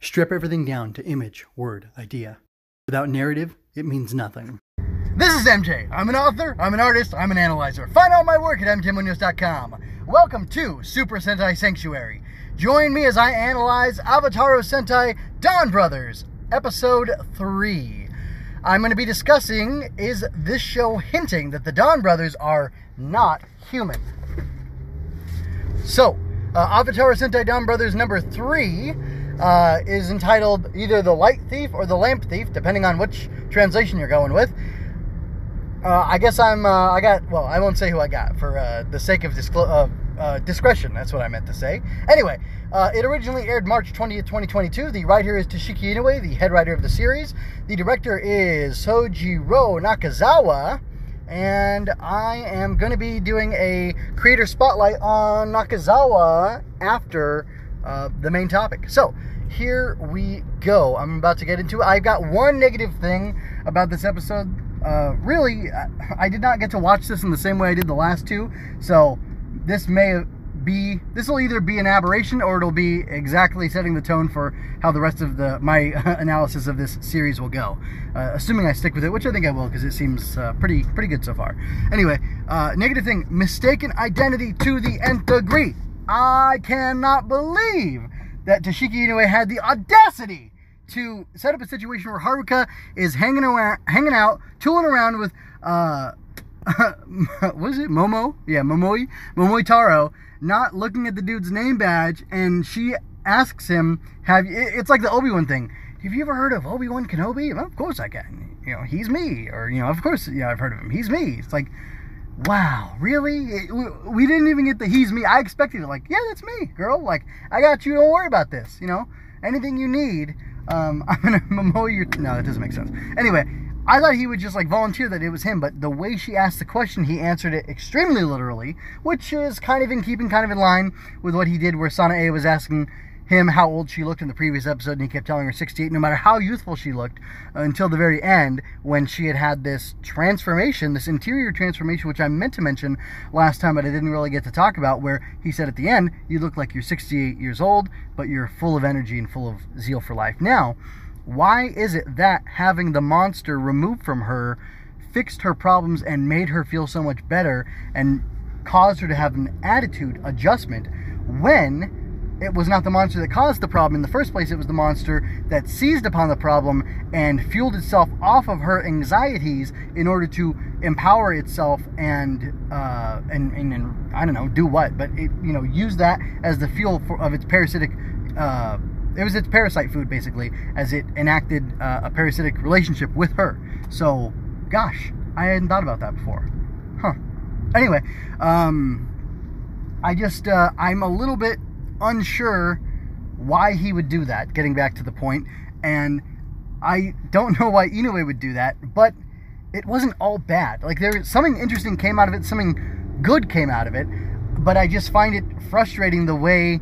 Strip everything down to image, word, idea. Without narrative, it means nothing. This is MJ. I'm an author, I'm an artist, I'm an analyzer. Find out my work at mjmunoz.com. Welcome to Super Sentai Sanctuary. Join me as I analyze Avataro Sentai Don Brothers, Episode 3. I'm going to be discussing is this show hinting that the Don Brothers are not human? So, uh, Avataro Sentai Don Brothers number 3 uh, is entitled either The Light Thief or The Lamp Thief, depending on which translation you're going with. Uh, I guess I'm. Uh, I got. Well, I won't say who I got for uh, the sake of disclo- uh, discretion. That's what I meant to say. Anyway, uh, it originally aired March 20th, 2022. The writer is Toshiki Inoue, the head writer of the series. The director is Shojiro Nakazawa. And I am going to be doing a creator spotlight on Nakazawa after uh, the main topic. So, here we go. I'm about to get into it. I've got one negative thing about this episode. Uh, really, I did not get to watch this in the same way I did the last two, so this may be this will either be an aberration or it'll be exactly setting the tone for how the rest of the my analysis of this series will go. Uh, assuming I stick with it, which I think I will because it seems uh, pretty pretty good so far. Anyway, uh, negative thing: mistaken identity to the nth degree. I cannot believe that Toshiki Inoue had the audacity to set up a situation where Haruka is hanging around, hanging out, tooling around with, uh, what is it, Momo? Yeah, Momoi, Momoi Taro, not looking at the dude's name badge, and she asks him, "Have you?" It's like the Obi Wan thing. Have you ever heard of Obi Wan Kenobi? Well, of course I can. You know, he's me, or you know, of course, yeah, I've heard of him. He's me. It's like, wow, really? We didn't even get the he's me. I expected it, like, yeah, that's me, girl. Like, I got you. Don't worry about this. You know, anything you need, um, I'm gonna mow your. No, that doesn't make sense. Anyway, I thought he would just like volunteer that it was him, but the way she asked the question, he answered it extremely literally, which is kind of in keeping, kind of in line with what he did, where Sanae was asking him how old she looked in the previous episode, and he kept telling her 68, no matter how youthful she looked, until the very end when she had had this transformation, this interior transformation, which I meant to mention last time, but I didn't really get to talk about, where he said at the end, You look like you're 68 years old, but you're full of energy and full of zeal for life. Now, why is it that having the monster removed from her fixed her problems and made her feel so much better and caused her to have an attitude adjustment when it was not the monster that caused the problem in the first place. It was the monster that seized upon the problem and fueled itself off of her anxieties in order to empower itself and uh, and, and, and I don't know do what, but it you know use that as the fuel for, of its parasitic. Uh, it was its parasite food basically, as it enacted uh, a parasitic relationship with her. So, gosh, I hadn't thought about that before. Huh. Anyway, um, I just uh, I'm a little bit unsure why he would do that, getting back to the point, and I don't know why Inoue would do that, but it wasn't all bad. Like there something interesting came out of it, something good came out of it, but I just find it frustrating the way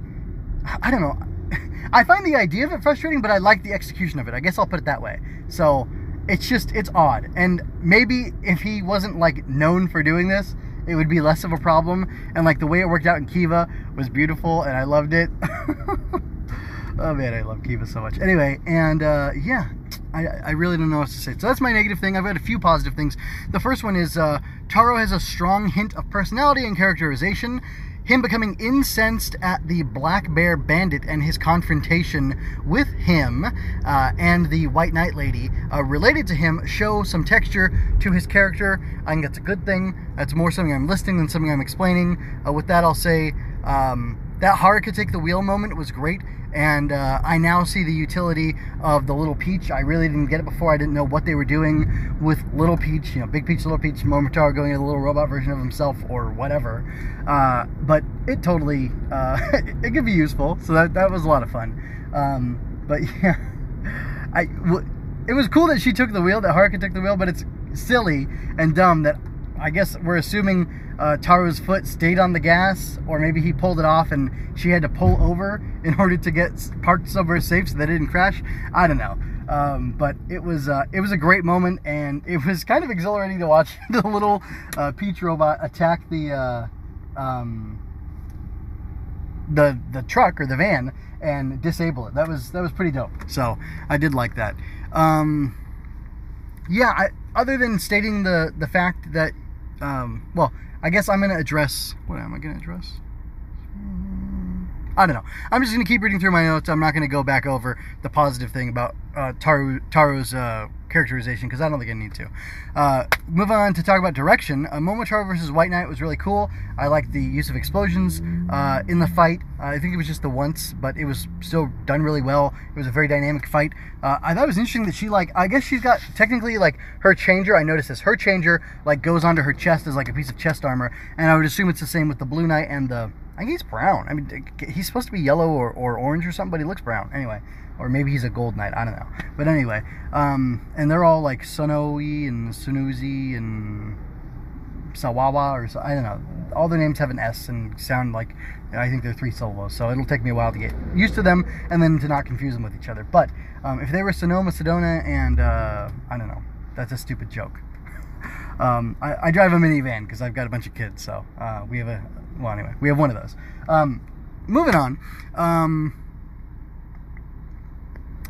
I don't know. I find the idea of it frustrating, but I like the execution of it. I guess I'll put it that way. So, it's just it's odd. And maybe if he wasn't like known for doing this, it would be less of a problem. And like the way it worked out in Kiva was beautiful, and I loved it. oh man, I love Kiva so much. Anyway, and uh, yeah, I, I really don't know what to say. So that's my negative thing. I've got a few positive things. The first one is uh, Taro has a strong hint of personality and characterization him becoming incensed at the Black Bear Bandit and his confrontation with him uh, and the White Knight Lady uh, related to him show some texture to his character. I think that's a good thing. That's more something I'm listing than something I'm explaining. Uh, with that, I'll say um, that Haruka take the wheel moment was great and uh, I now see the utility of the Little Peach. I really didn't get it before. I didn't know what they were doing with Little Peach, you know, Big Peach, Little Peach, Momotaro going into the little robot version of himself or whatever. Uh, but it totally, uh, it could be useful. So that, that was a lot of fun. Um, but yeah, I, it was cool that she took the wheel, that Haruka took the wheel, but it's silly and dumb that I guess we're assuming uh, Taro's foot stayed on the gas, or maybe he pulled it off and she had to pull over in order to get parked somewhere safe so it didn't crash. I don't know. Um, but it was uh, it was a great moment, and it was kind of exhilarating to watch the little uh, Peach robot attack the uh, um, the the truck or the van and disable it. That was that was pretty dope. So I did like that. Um, yeah. I, other than stating the the fact that, um, well, I guess I'm gonna address. What am I gonna address? I don't know. I'm just going to keep reading through my notes. I'm not going to go back over the positive thing about uh, Taru, Taro's uh, characterization because I don't think I need to. Uh, move on to talk about direction. Uh, Momotaro versus White Knight was really cool. I liked the use of explosions uh, in the fight. Uh, I think it was just the once, but it was still done really well. It was a very dynamic fight. Uh, I thought it was interesting that she like. I guess she's got technically like her changer. I noticed this. Her changer like goes onto her chest as like a piece of chest armor, and I would assume it's the same with the Blue Knight and the I think he's brown. I mean, he's supposed to be yellow or, or orange or something, but he looks brown. Anyway, or maybe he's a gold knight. I don't know. But anyway, um, and they're all like Sonoe and Sunuzi and Sawawa or so, I don't know. All their names have an S and sound like I think they're three syllables. So it'll take me a while to get used to them and then to not confuse them with each other. But um, if they were Sonoma, Sedona, and uh, I don't know, that's a stupid joke. Um, I, I, drive a minivan because I've got a bunch of kids, so uh, we have a well, anyway, we have one of those. Um, moving on. Um,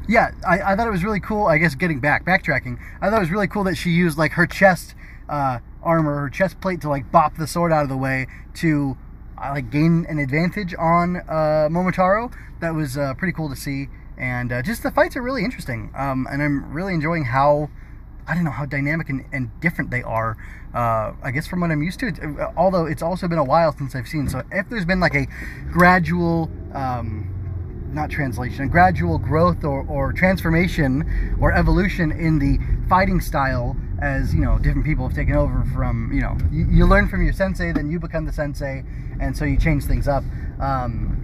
yeah, I, I, thought it was really cool. I guess getting back, backtracking. I thought it was really cool that she used like her chest uh, armor, her chest plate to like bop the sword out of the way to uh, like gain an advantage on uh, Momotaro. That was uh, pretty cool to see, and uh, just the fights are really interesting. Um, and I'm really enjoying how I don't know how dynamic and, and different they are. Uh, I guess from what I'm used to. Uh, although it's also been a while since I've seen. So if there's been like a gradual, um, not translation, a gradual growth or, or transformation or evolution in the fighting style, as you know, different people have taken over from you know, you, you learn from your sensei, then you become the sensei, and so you change things up. Um,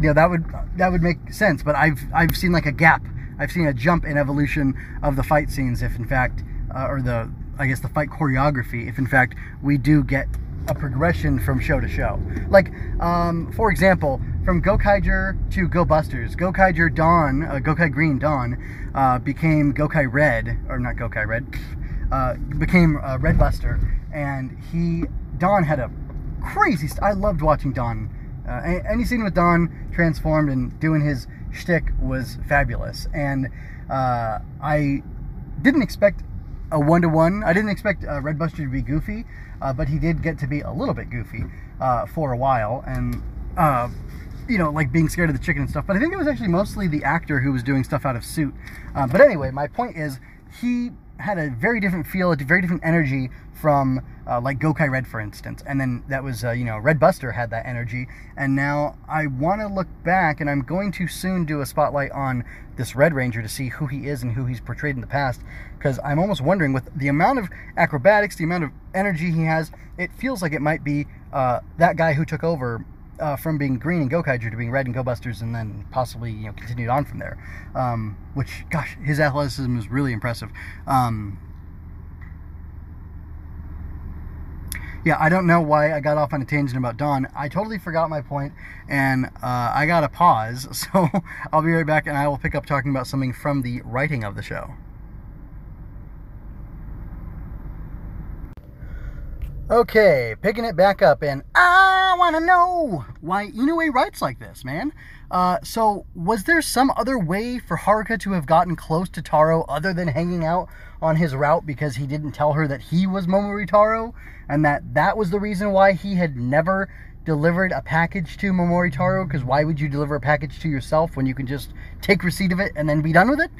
you know that would that would make sense, but I've I've seen like a gap I've seen a jump in evolution of the fight scenes if in fact, uh, or the, I guess the fight choreography, if in fact we do get a progression from show to show. Like, um, for example, from Gokaiger to Go Busters, Gokaiger Don, uh, Gokai Green Don, uh, became Gokai Red, or not Gokai Red, uh, became uh, Red Buster, and he, Don had a crazy, st- I loved watching Don. Uh, any scene with Don transformed and doing his shtick was fabulous, and uh, I didn't expect a one to one. I didn't expect uh, Red Buster to be goofy, uh, but he did get to be a little bit goofy uh, for a while, and uh, you know, like being scared of the chicken and stuff. But I think it was actually mostly the actor who was doing stuff out of suit. Uh, but anyway, my point is he had a very different feel, a very different energy from uh, like Gokai Red, for instance. And then that was, uh, you know, Red Buster had that energy. And now I want to look back, and I'm going to soon do a spotlight on this Red Ranger to see who he is and who he's portrayed in the past. Because I'm almost wondering, with the amount of acrobatics, the amount of energy he has, it feels like it might be uh, that guy who took over uh, from being green in Gokaiger to being red in Go Busters, and then possibly you know continued on from there. Um, which, gosh, his athleticism is really impressive. Um, yeah, I don't know why I got off on a tangent about Don. I totally forgot my point, and uh, I got to pause. So I'll be right back, and I will pick up talking about something from the writing of the show. Okay, picking it back up, and I want to know why Inoue writes like this, man. Uh, so, was there some other way for Haruka to have gotten close to Taro other than hanging out on his route because he didn't tell her that he was Momoi Taro, and that that was the reason why he had never delivered a package to Momoi Taro? Because why would you deliver a package to yourself when you can just take receipt of it and then be done with it?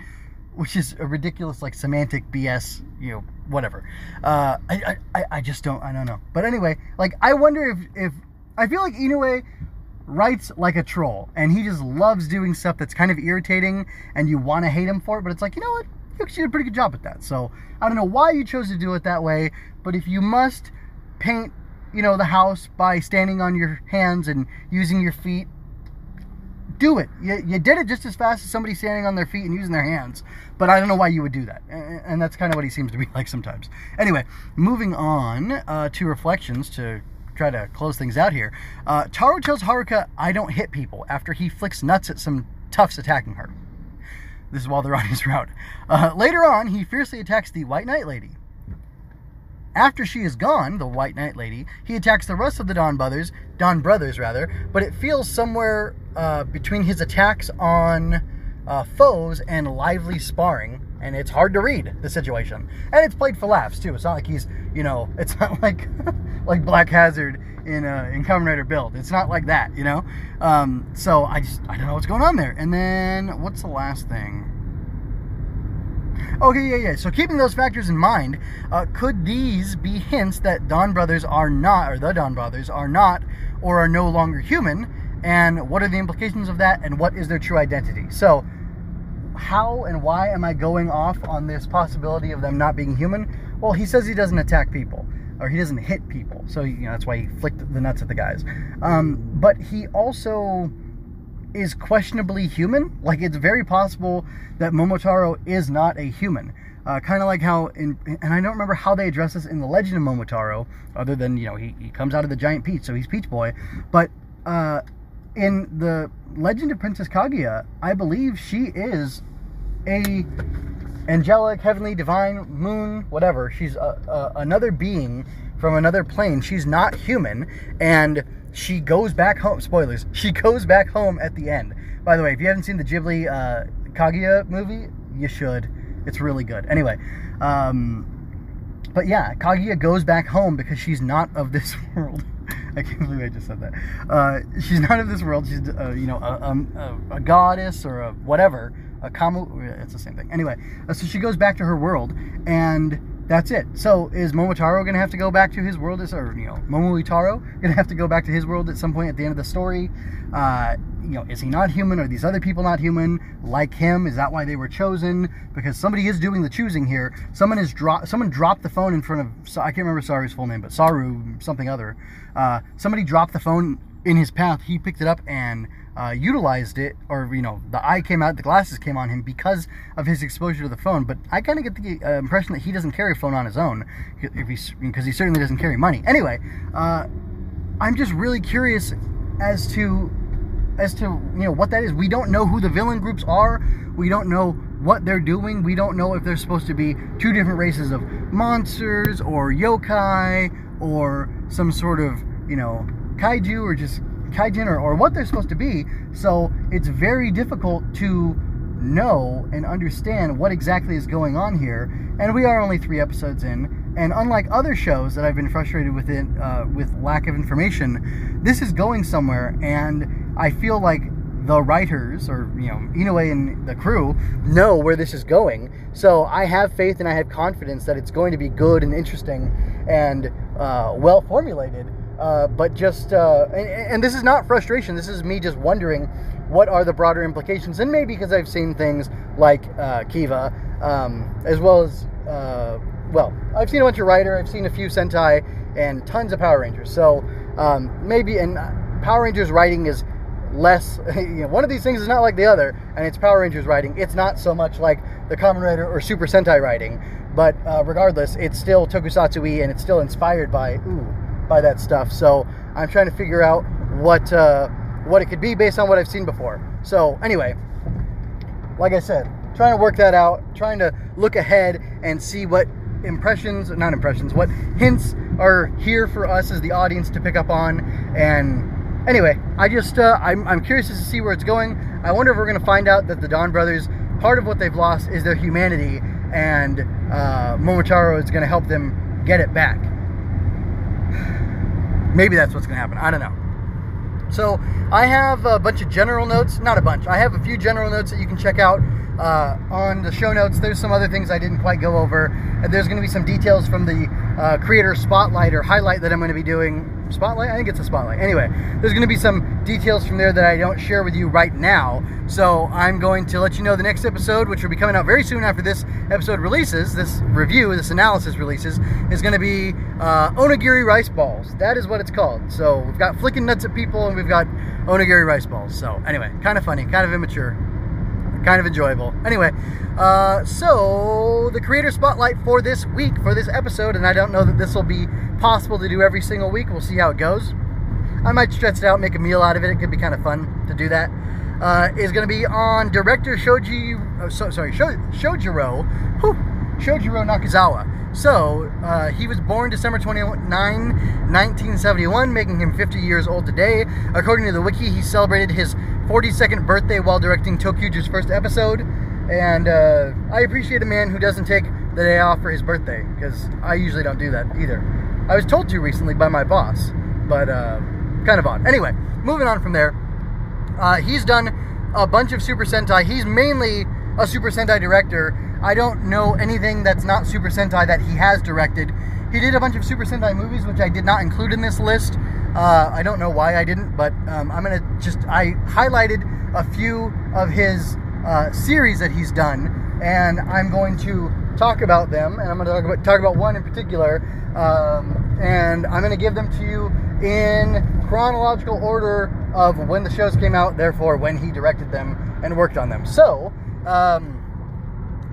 Which is a ridiculous, like, semantic BS, you know, whatever. Uh, I, I, I just don't, I don't know. But anyway, like, I wonder if, if, I feel like Inoue writes like a troll and he just loves doing stuff that's kind of irritating and you want to hate him for it, but it's like, you know what? You actually did a pretty good job at that. So I don't know why you chose to do it that way, but if you must paint, you know, the house by standing on your hands and using your feet, do it. You, you did it just as fast as somebody standing on their feet and using their hands. But I don't know why you would do that. And that's kind of what he seems to be like sometimes. Anyway, moving on uh, to reflections to try to close things out here. Uh, Taro tells Haruka, I don't hit people, after he flicks nuts at some toughs attacking her. This is while they're on his route. Uh, later on, he fiercely attacks the White Knight Lady. After she is gone, the White Knight lady, he attacks the rest of the Don brothers, Don brothers rather. But it feels somewhere uh, between his attacks on uh, foes and lively sparring, and it's hard to read the situation. And it's played for laughs too. It's not like he's, you know, it's not like like Black Hazard in uh, in Kamen Rider Build. It's not like that, you know. Um, so I just I don't know what's going on there. And then what's the last thing? Okay, yeah, yeah. So keeping those factors in mind, uh, could these be hints that Don Brothers are not, or the Don Brothers are not, or are no longer human? And what are the implications of that? And what is their true identity? So, how and why am I going off on this possibility of them not being human? Well, he says he doesn't attack people or he doesn't hit people, so you know that's why he flicked the nuts at the guys. Um, but he also is questionably human. Like it's very possible that Momotaro is not a human. Uh, kind of like how in and I don't remember how they address this in the Legend of Momotaro, other than you know he, he comes out of the giant peach, so he's Peach Boy. But uh, in the Legend of Princess Kaguya, I believe she is a angelic, heavenly, divine, moon, whatever. She's a, a, another being from another plane. She's not human, and she goes back home. Spoilers. She goes back home at the end. By the way, if you haven't seen the Ghibli uh, Kaguya movie, you should. It's really good. Anyway, um, but yeah, Kaguya goes back home because she's not of this world. I can't believe I just said that. Uh, she's not of this world. She's, uh, you know, a, a, a, goddess or a whatever. A kamu. It's the same thing. Anyway, uh, so she goes back to her world, and that's it. So is Momotaro to have to go back to his world, as, or you know, Momoitaro going to have to go back to his world at some point at the end of the story? Uh, you know, is he not human? Are these other people not human like him? Is that why they were chosen? Because somebody is doing the choosing here. Someone is drop. Someone dropped the phone in front of. I can't remember Saru's full name, but Saru something other. Uh, somebody dropped the phone in his path. He picked it up and uh, utilized it, or you know, the eye came out, the glasses came on him because of his exposure to the phone. But I kind of get the uh, impression that he doesn't carry a phone on his own, because he certainly doesn't carry money. Anyway, uh, I'm just really curious as to as to you know what that is. We don't know who the villain groups are. We don't know what they're doing. We don't know if they're supposed to be two different races of monsters or yokai or some sort of you know kaiju or just kaijin or, or what they're supposed to be. So it's very difficult to know and understand what exactly is going on here. And we are only three episodes in. And unlike other shows that I've been frustrated with it, uh, with lack of information, this is going somewhere. And I feel like the writers or you know Inoue and the crew know where this is going. So I have faith and I have confidence that it's going to be good and interesting and uh, well formulated. Uh, but just, uh, and, and, this is not frustration. This is me just wondering what are the broader implications. And maybe because I've seen things like uh, Kiva, um, as well as, uh, well, I've seen a bunch of Rider, I've seen a few Sentai, and tons of Power Rangers. So um, maybe, and Power Rangers writing is less, you know, one of these things is not like the other, and it's Power Rangers writing. It's not so much like the Kamen Rider or Super Sentai writing, but uh, regardless, it's still tokusatsu and it's still inspired by, ooh, by that stuff. So I'm trying to figure out what uh, what it could be based on what I've seen before. So anyway, like I said, trying to work that out, trying to look ahead and see what impressions, not impressions, what hints are here for us as the audience to pick up on. And anyway, I just uh, I'm I'm curious to see where it's going. I wonder if we're going to find out that the Don brothers, part of what they've lost is their humanity, and uh, Momotaro is going to help them get it back. Maybe that's what's going to happen. I don't know. So I have a bunch of general notes. Not a bunch. I have a few general notes that you can check out uh, on the show notes. There's some other things I didn't quite go over. And there's going to be some details from the uh, creator spotlight or highlight that I'm going to be doing. Spotlight? I think it's a spotlight. Anyway, there's going to be some details from there that I don't share with you right now. So I'm going to let you know the next episode, which will be coming out very soon after this episode releases, this review, this analysis releases, is going to be uh, Onigiri Rice Balls. That is what it's called. So we've got flicking nuts at people and we've got Onigiri Rice Balls. So anyway, kind of funny, kind of immature kind of enjoyable. Anyway, uh, so the creator spotlight for this week, for this episode, and I don't know that this will be possible to do every single week. We'll see how it goes. I might stretch it out, make a meal out of it. It could be kind of fun to do that. Uh, is going to be on director Shoji, oh, so, sorry, Sho, Shojiro. Whew, Shojiro Nakazawa. So, uh, he was born December 29, 1971, making him 50 years old today. According to the wiki, he celebrated his 42nd birthday while directing ToQger's first episode. And uh, I appreciate a man who doesn't take the day off for his birthday, because I usually don't do that either. I was told to recently by my boss, but uh, kind of odd. Anyway, moving on from there. Uh, he's done a bunch of Super Sentai. He's mainly a Super Sentai director. I don't know anything that's not Super Sentai that he has directed. He did a bunch of Super Sentai movies, which I did not include in this list. Uh, I don't know why I didn't, but um, I'm gonna just I highlighted a few of his uh, series that he's done, and I'm going to talk about them, and I'm going to talk about talk about one in particular, um, and I'm going to give them to you in chronological order of when the shows came out, therefore when he directed them and worked on them. So, um,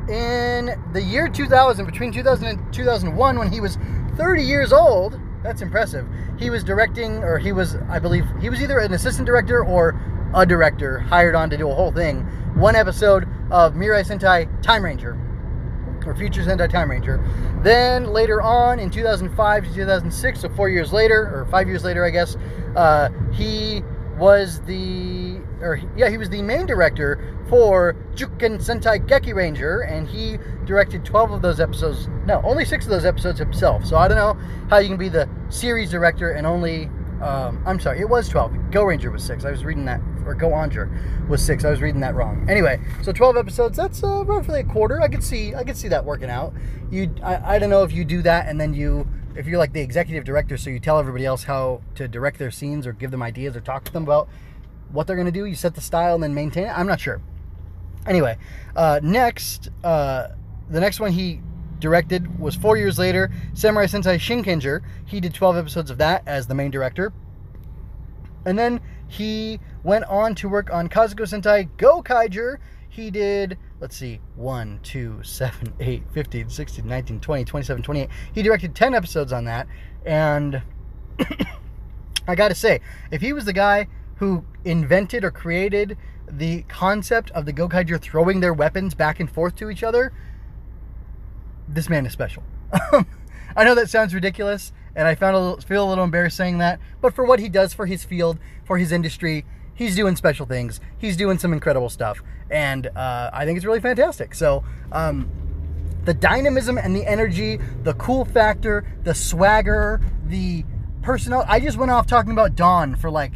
in the year 2000, between 2000 and 2001, when he was 30 years old, that's impressive. He was directing, or he was, I believe, he was either an assistant director or a director hired on to do a whole thing. One episode of Mirai Sentai Time Ranger, or Future Sentai Time Ranger. Then later on in 2005 to 2006, so four years later, or five years later, I guess, uh, he was the, or yeah, he was the main director for Juken Sentai Geki Ranger, and he directed 12 of those episodes. No, only six of those episodes himself. So I don't know how you can be the series director and only. Um, I'm sorry, it was 12. Go Ranger was six. I was reading that, or Go Anger was six. I was reading that wrong. Anyway, so 12 episodes. That's uh, roughly a quarter. I could see, I could see that working out. You, I, I don't know if you do that and then you if you're like the executive director, so you tell everybody else how to direct their scenes or give them ideas or talk to them about what they're going to do, you set the style and then maintain it. I'm not sure. Anyway, uh, next, uh, the next one he directed was four years later, Samurai Sentai Shinkenger. He did 12 episodes of that as the main director. And then he went on to work on Kaizoku Sentai Gokaiger. He did, let's see, 1, 2, 7, 8, 15, 16, 19, 20, 27, 28. He directed 10 episodes on that. And I gotta say, if he was the guy who invented or created the concept of the Gokaiger throwing their weapons back and forth to each other, this man is special. I know that sounds ridiculous, and I found a little, feel a little embarrassed saying that, but for what he does for his field, for his industry, he's doing special things. He's doing some incredible stuff, and uh, I think it's really fantastic. So, um, the dynamism and the energy, the cool factor, the swagger, the personal. I just went off talking about Don for like,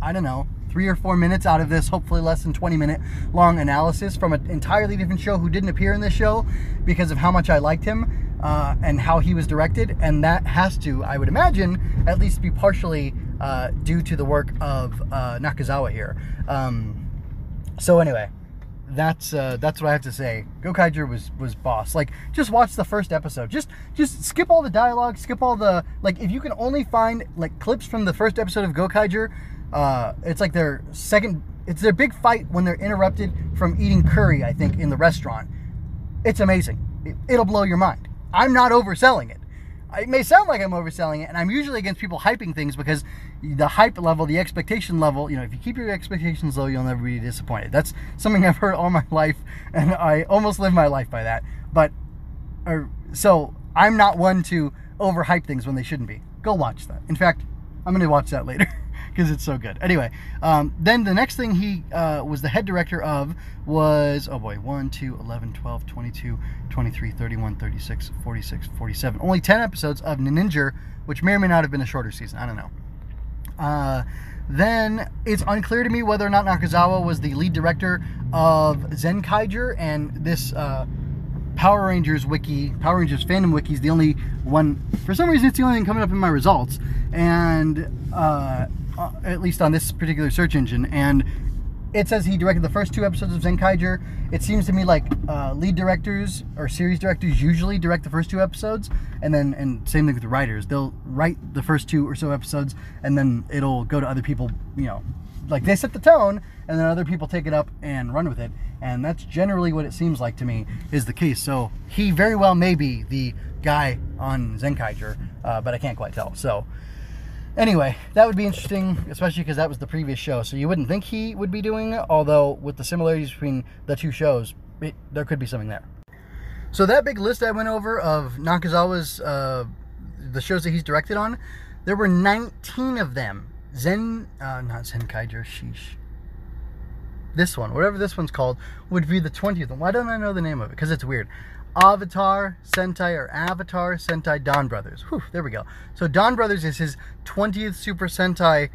I don't know, three or four minutes out of this, hopefully less than 20 minute long analysis from an entirely different show who didn't appear in this show because of how much I liked him uh, and how he was directed. And that has to, I would imagine, at least be partially uh, due to the work of uh, Nakazawa here. Um, so anyway, that's uh, that's what I have to say. Gokaiger was was boss. Like, just watch the first episode. Just just skip all the dialogue, skip all the like. If you can only find like clips from the first episode of Gokaiger, uh, it's like their second. It's their big fight when they're interrupted from eating curry. I think in the restaurant. It's amazing. It, it'll blow your mind. I'm not overselling it. It may sound like I'm overselling it, and I'm usually against people hyping things because the hype level, the expectation level, you know, if you keep your expectations low, you'll never be disappointed. That's something I've heard all my life, and I almost live my life by that. But, or, so I'm not one to overhype things when they shouldn't be. Go watch that. In fact, I'm going to watch that later. because it's so good. Anyway, um, then the next thing he uh, was the head director of was, oh boy, 1, 2, 11, 12, 22, 23, 31, 36, 46, 47. Only 10 episodes of Ninja, which may or may not have been a shorter season. I don't know. Uh, then it's unclear to me whether or not Nakazawa was the lead director of Zenkaiger and this uh, Power Rangers wiki, Power Rangers fandom wiki is the only one. For some reason, it's the only thing coming up in my results, and uh, uh, at least on this particular search engine. And it says he directed the first two episodes of Zenkaiger. It seems to me like uh, lead directors or series directors usually direct the first two episodes, and then and same thing with the writers. They'll write the first two or so episodes, and then it'll go to other people. You know, like they set the tone, and then other people take it up and run with it. And that's generally what it seems like to me is the case. So he very well may be the guy on Zenkaiger, uh, but I can't quite tell. So. Anyway, that would be interesting, especially because that was the previous show. So you wouldn't think he would be doing it, although with the similarities between the two shows, it, there could be something there. So that big list I went over of Nakazawa's uh, the shows that he's directed on, there were 19 of them. Zen, uh, not Zen sheesh. This one, whatever this one's called, would be the 20th one. Why don't I know the name of it? Because it's weird. Avatar Sentai or Avatar Sentai Don Brothers. Whew, there we go. So Don Brothers is his 20th Super Sentai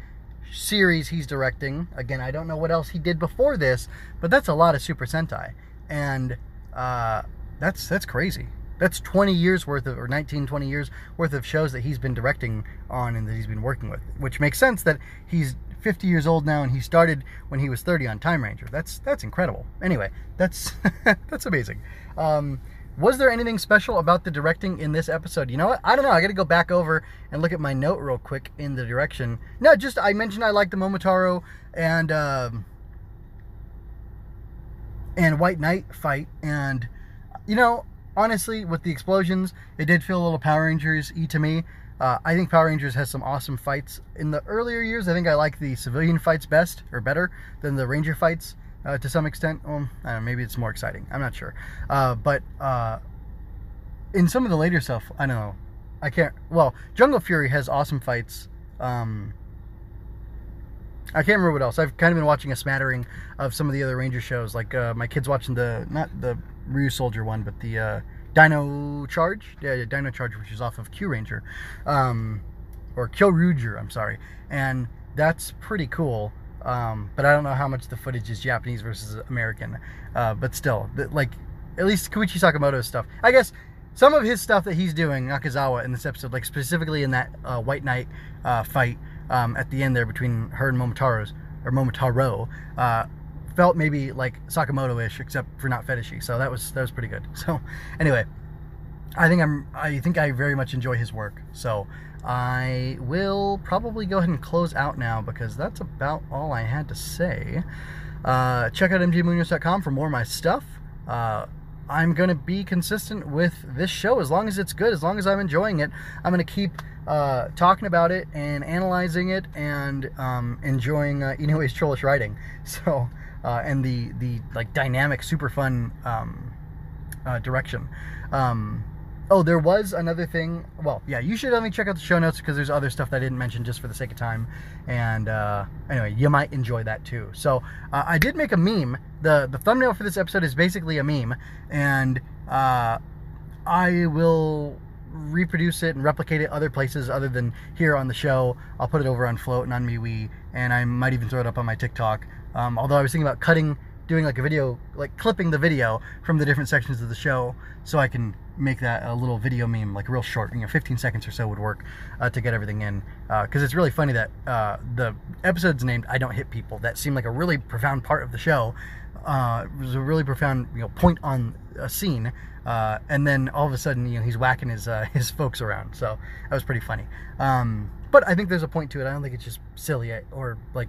series he's directing. Again, I don't know what else he did before this, but that's a lot of Super Sentai. And uh, that's that's crazy. That's 20 years worth of, or 19, 20 years worth of shows that he's been directing on and that he's been working with, which makes sense that he's 50 years old now and he started when he was 30 on Time Ranger. That's that's incredible. Anyway, that's that's amazing. Um, was there anything special about the directing in this episode? You know what? I don't know. I got to go back over and look at my note real quick in the direction. No, just I mentioned I like the Momotaro and um, and White Knight fight, and you know, honestly, with the explosions, it did feel a little Power Rangers y to me. Uh, I think Power Rangers has some awesome fights. In the earlier years, I think I like the civilian fights best or better than the Ranger fights uh, to some extent. Well, know, maybe it's more exciting. I'm not sure. Uh, but uh, in some of the later stuff, I know. I can't. Well, Jungle Fury has awesome fights. Um, I can't remember what else. I've kind of been watching a smattering of some of the other Ranger shows. Like uh, my kids watching the not the Ryusoulger one, but the uh, Dino Charge. Yeah, Dino Charge, which is off of Kyuranger, um, or Kyoryuger. I'm sorry, and that's pretty cool. Um, but I don't know how much the footage is Japanese versus American. Uh, but still, the, like at least Koichi Sakamoto's stuff. I guess some of his stuff that he's doing Nakazawa in this episode, like specifically in that uh, White Knight uh, fight um, at the end there between her and Momotaro's or Momotaro, uh, felt maybe like Sakamoto-ish, except for not fetishy. So that was that was pretty good. So anyway, I think I'm I think I very much enjoy his work. So I will probably go ahead and close out now because that's about all I had to say. Uh, check out mjmunoz.com for more of my stuff. Uh, I'm going to be consistent with this show as long as it's good, as long as I'm enjoying it. I'm going to keep uh, talking about it and analyzing it and um, enjoying uh, Inoue's trollish writing. So, uh, and the the like dynamic, super fun um, uh, direction. Um, Oh, there was another thing. Well, yeah, you should only check out the show notes because there's other stuff that I didn't mention just for the sake of time. And uh, anyway, you might enjoy that too. So uh, I did make a meme. the The thumbnail for this episode is basically a meme, and uh, I will reproduce it and replicate it other places other than here on the show. I'll put it over on Float and on MeWe, and I might even throw it up on my TikTok. Um, although I was thinking about cutting doing like a video, like clipping the video from the different sections of the show so I can make that a little video meme, like real short, you know, 15 seconds or so would work uh, to get everything in. Because uh, it's really funny that uh, the episode's named I Don't Hit People. That seemed like a really profound part of the show. Uh, it was a really profound you know, point on a scene. Uh, and then all of a sudden, you know, he's whacking his uh, his folks around. So that was pretty funny. Um, but I think there's a point to it. I don't think it's just silly or like,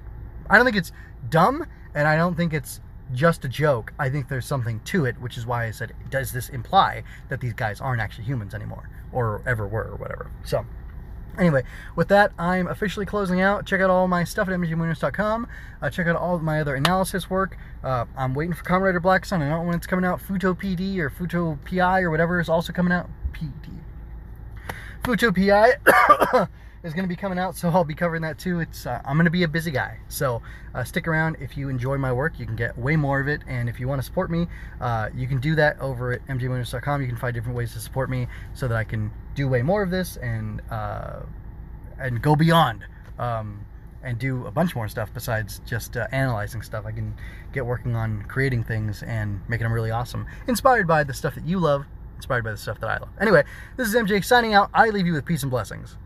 I don't think it's dumb, and I don't think it's just a joke. I think there's something to it, which is why I said, does this imply that these guys aren't actually humans anymore, or ever were, or whatever? So, anyway, with that, I'm officially closing out. Check out all my stuff at mjmunoz.com. Uh, check out all my other analysis work. Uh, I'm waiting for Kamen Rider Black Sun. I don't know when it's coming out. Futo PD or Futo PI or whatever is also coming out. PD. Futo PI. is going to be coming out, so I'll be covering that too. It's uh, I'm going to be a busy guy, so uh, stick around. If you enjoy my work, you can get way more of it, and if you want to support me, uh, you can do that over at mjmunoz.com. You can find different ways to support me so that I can do way more of this and uh, and go beyond. Um, and do a bunch more stuff besides just uh, analyzing stuff. I can get working on creating things and making them really awesome, inspired by the stuff that you love, inspired by the stuff that I love. Anyway, this is MJ signing out. I leave you with peace and blessings.